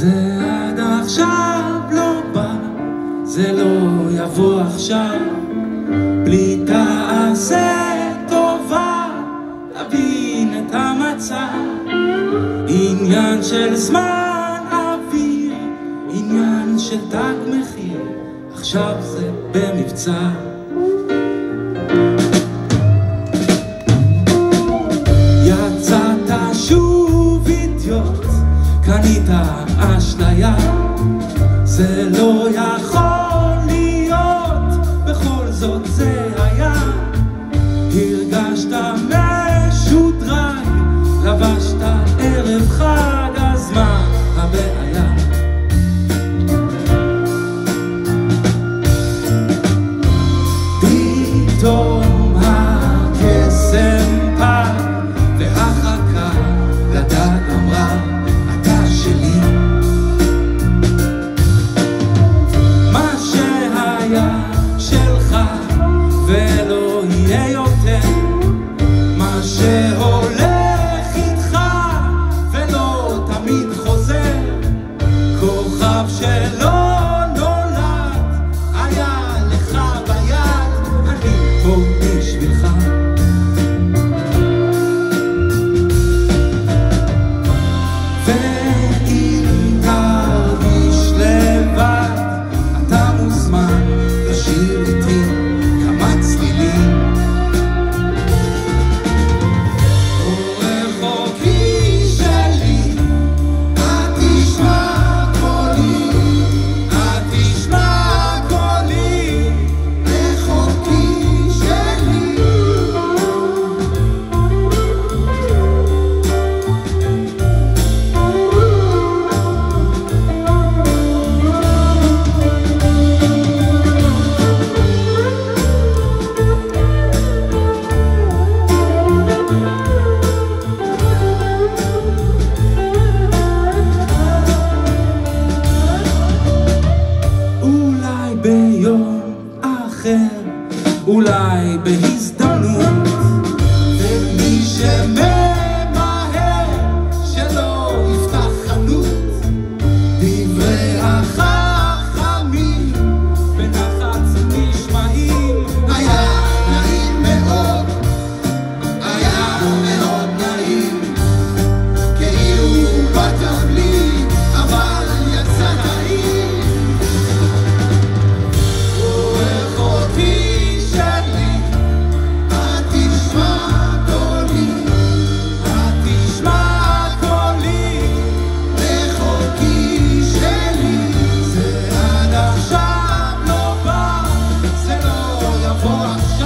זה עד עכשיו לא בא, זה לא יבוא עכשיו, בלי תעשה טובה, תבין את המצב, עניין של זמן אוויר, עניין של תג מחיר, עכשיו זה במבצע. היה זה לא יכול להיות בכל זאת זה היה הרגשת משודרג לבשת ערב חג אז מה הבעיה? אולי בהזדמנות bola.